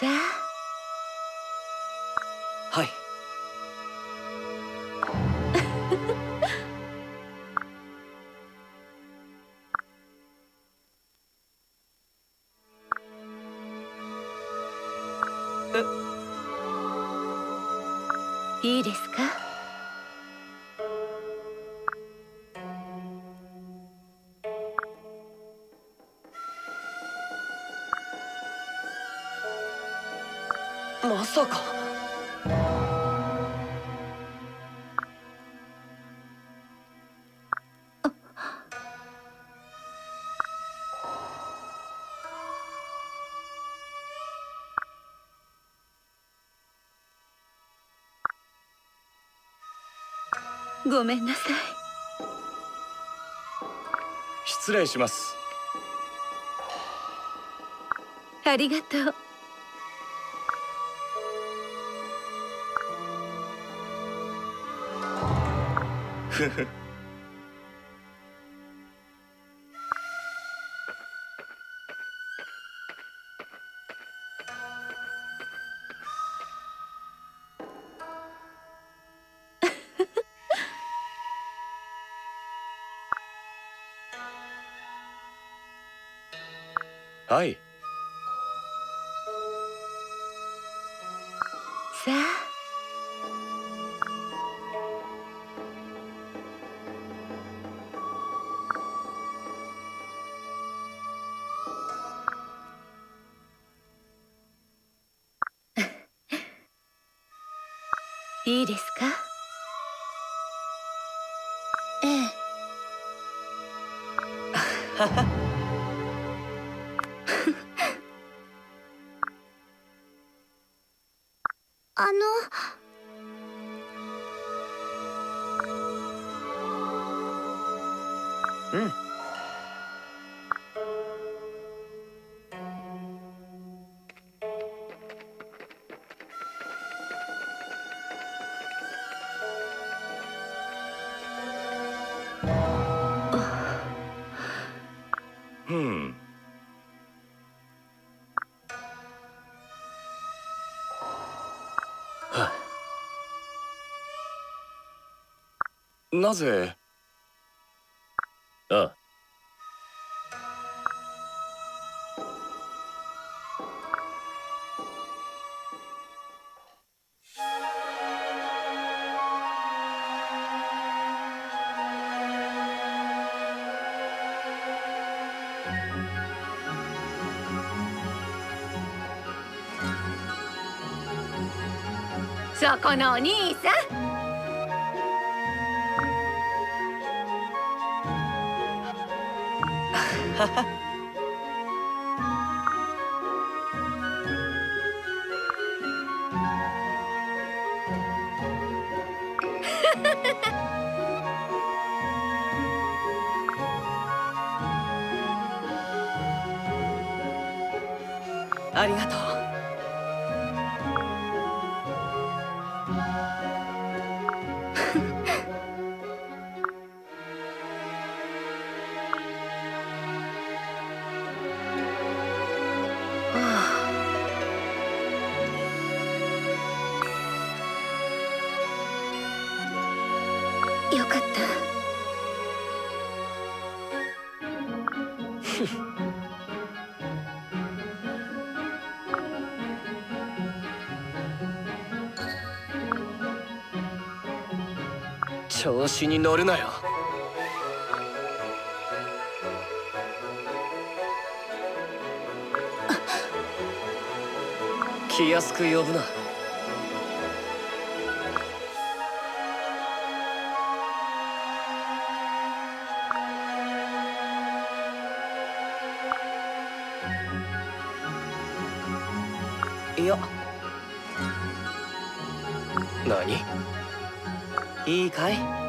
さあ。はい。いいですか？ごめんなさい。失礼します。ありがとう。ふ ふいいですか？ええ。あのなぜ？ああ。そこのお兄さん ありがとう。子に乗るなよ。気安く呼ぶな。いや。何？いいかい？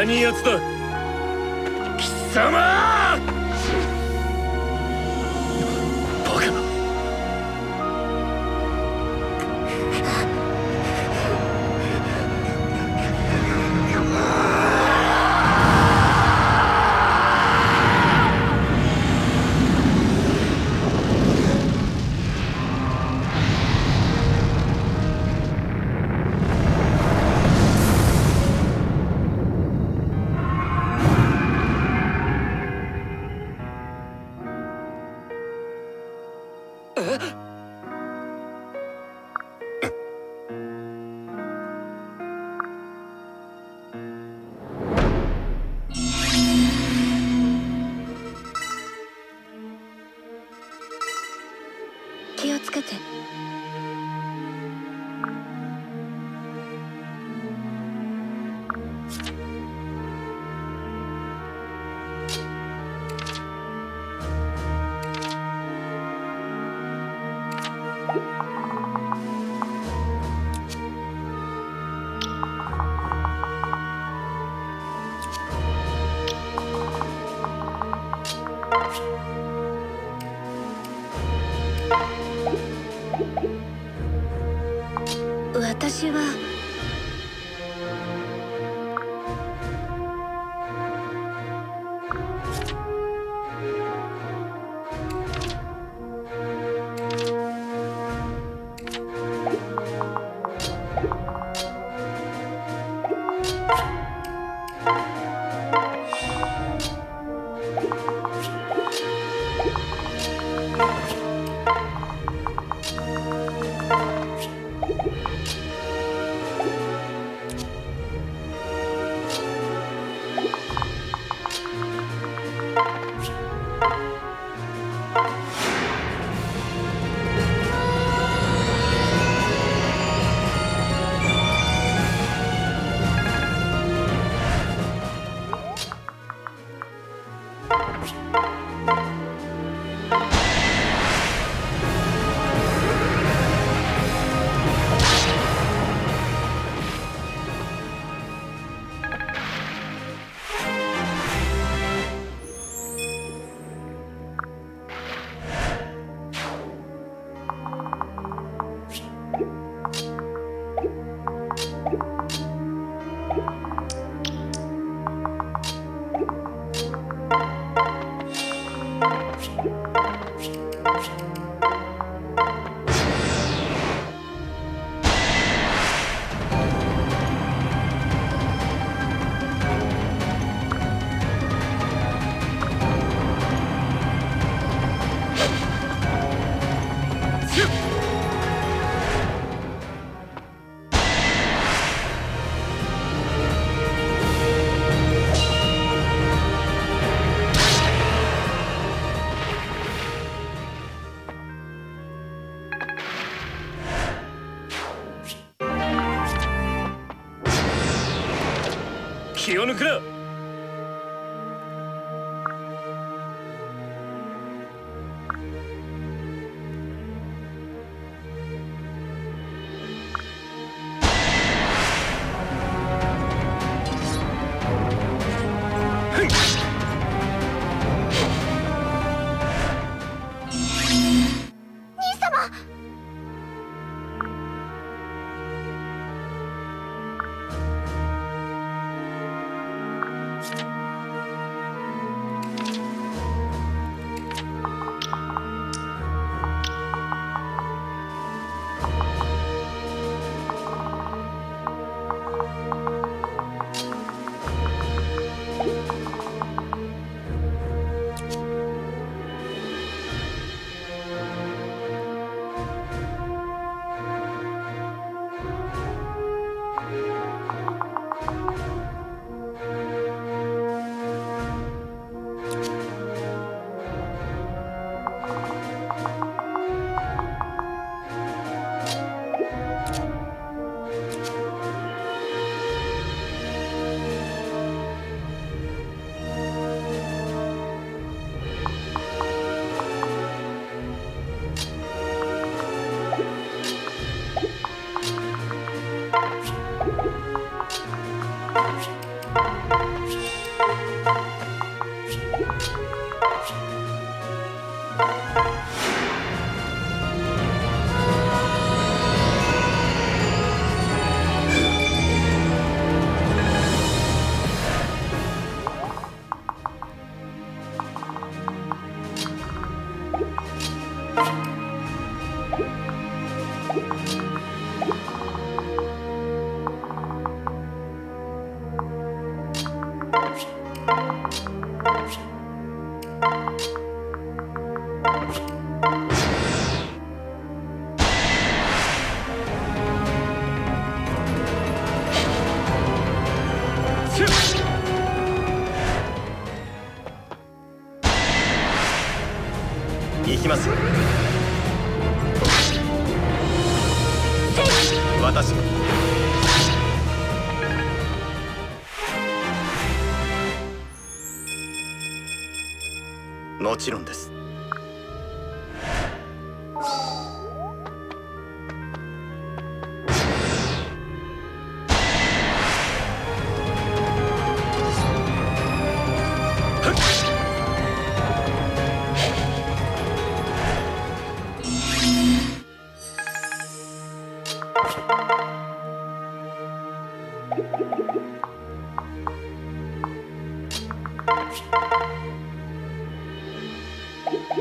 何やつだ貴様 Música 気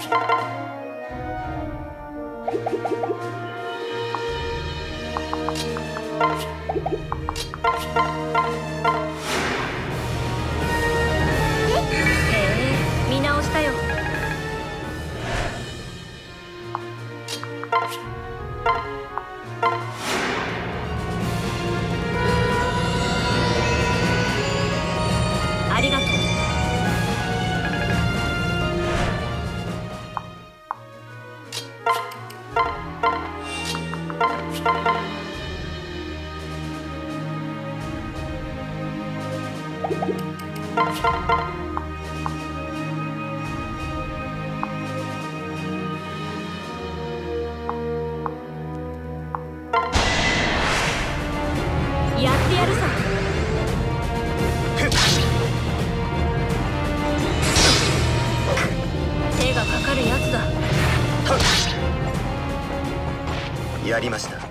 ええ見直したよ。やりました。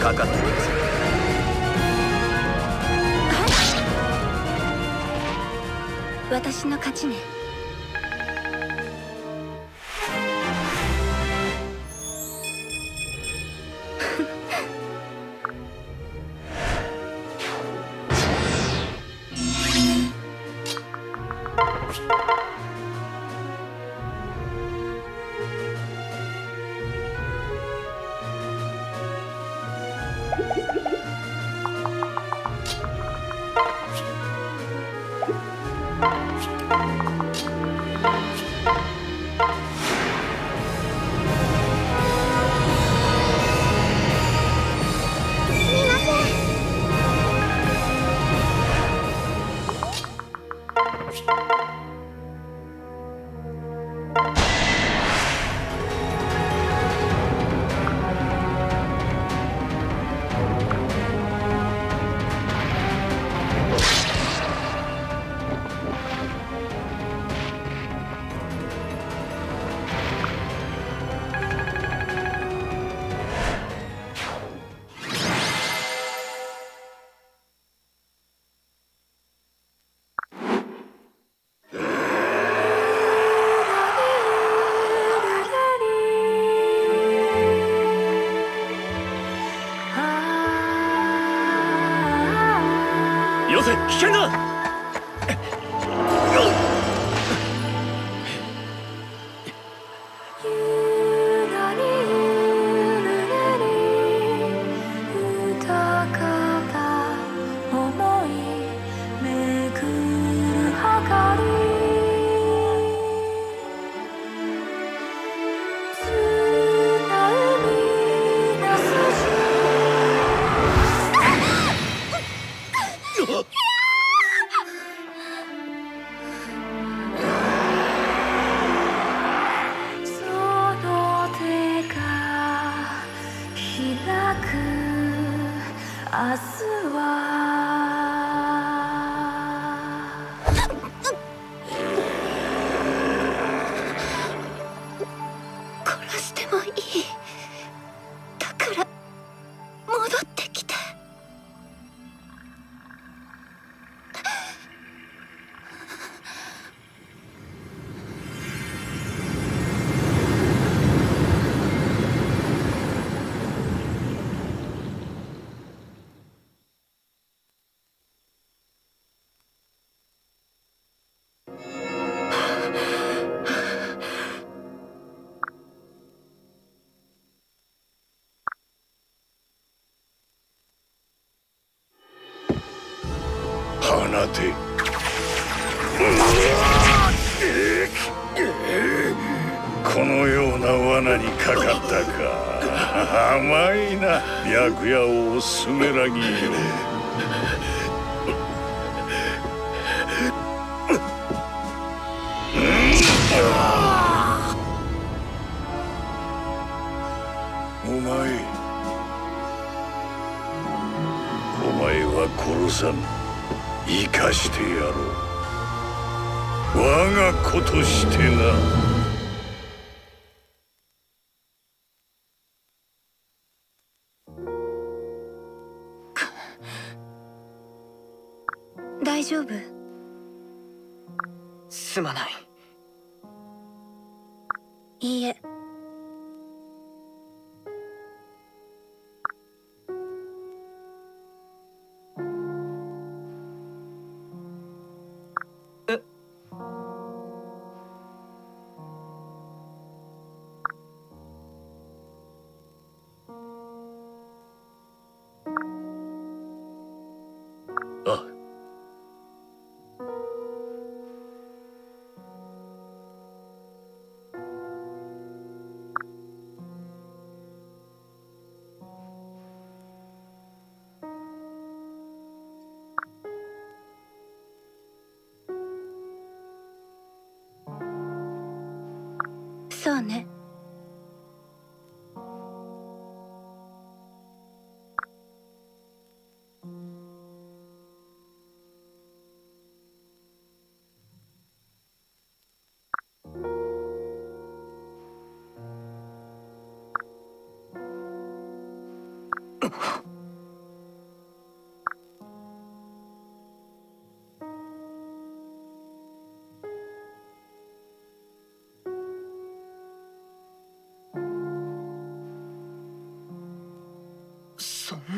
かかってください。私の勝ちね。よて。このような罠にかかったか。甘いな。白夜をスメラギよしてやろう。我が子としてな。大丈夫？すまない。いいえそうね。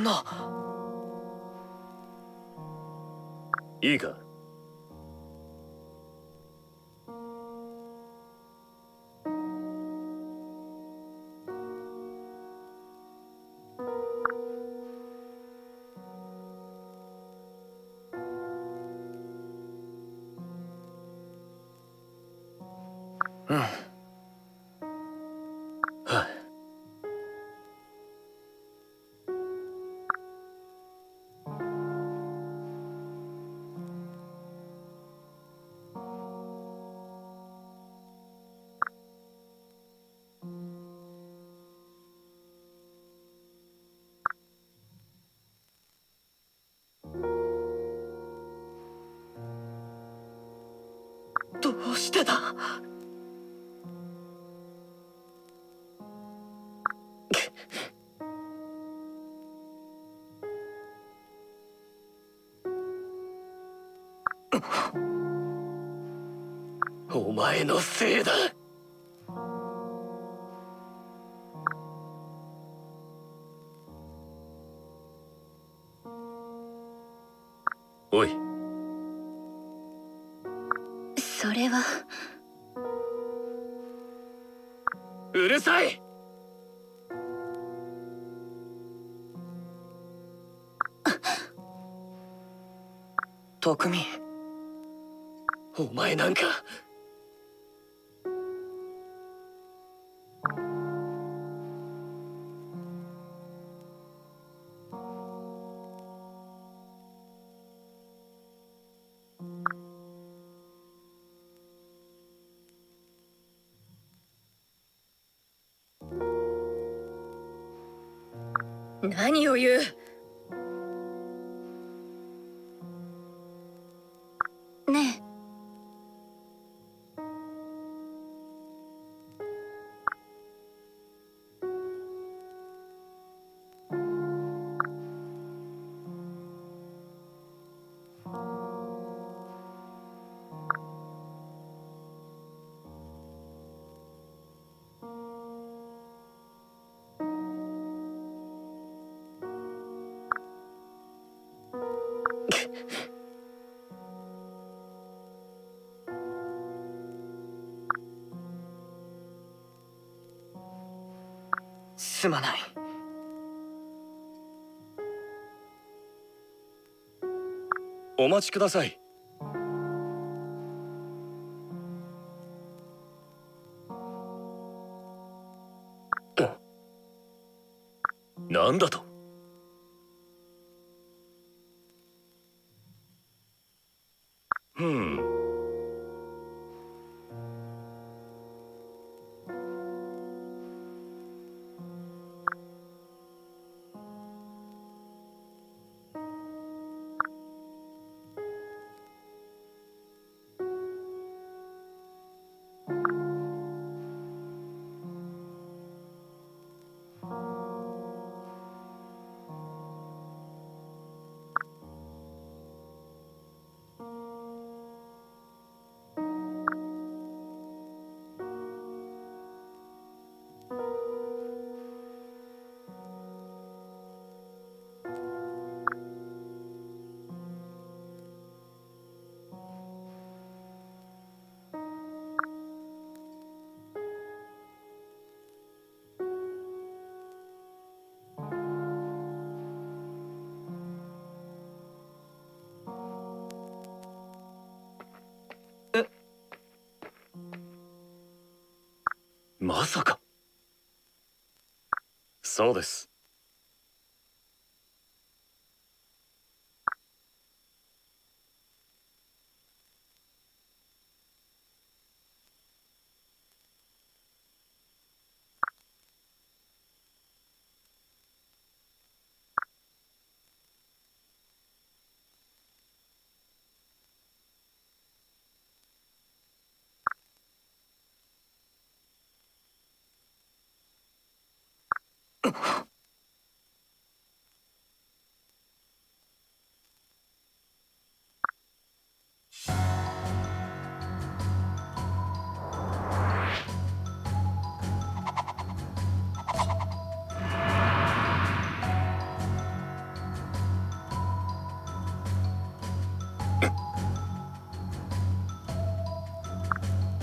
な。いいか？うんしてだお前のせいだ。それは。うるさい！匠お前なんか何を言う。すまない。お待ちください。まさか。そうです。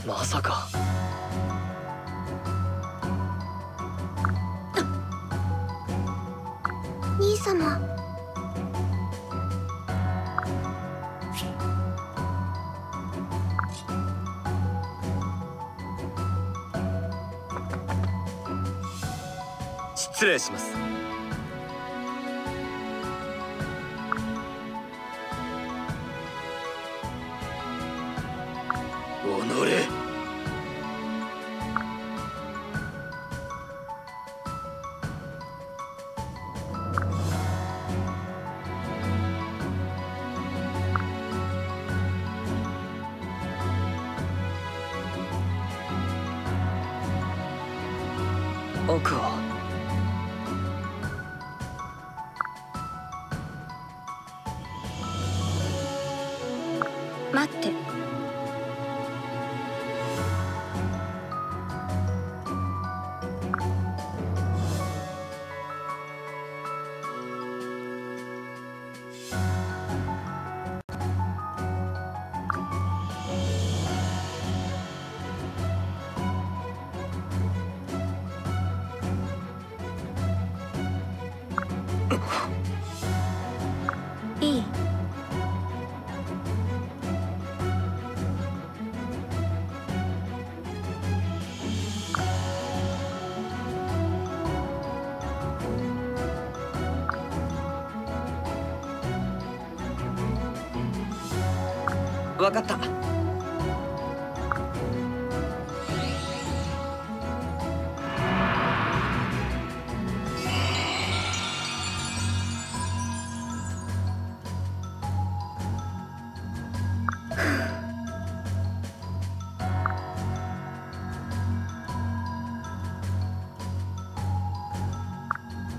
まさか。兄様。失礼します。って。わかった。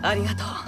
ありがとう。